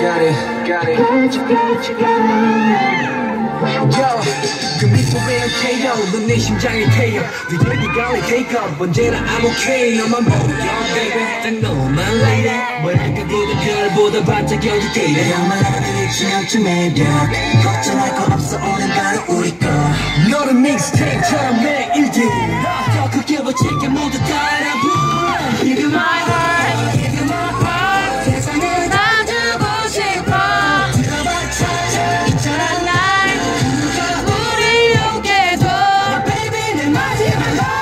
got it, got it. Yo, 그 미소에 KO 넌내 심장에 태워 네 얘기가 내 take up 언제나 I'm okay 너만 보여 baby 딱 너만 lady 뭐랄까 고든 별보다 반짝여줄 때이래 내가만 하는 지역쯤 매력 걱정할 거 없어 오늘 바로 우리 거 너는 믹 Give it!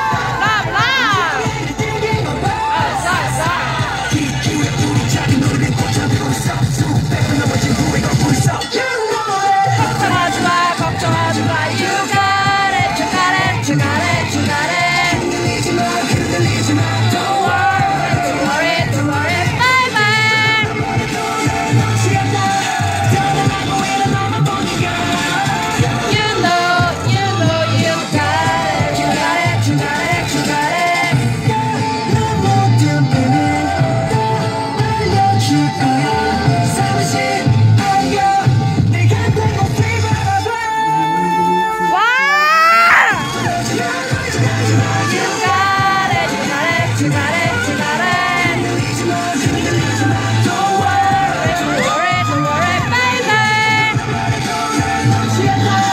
Yeah.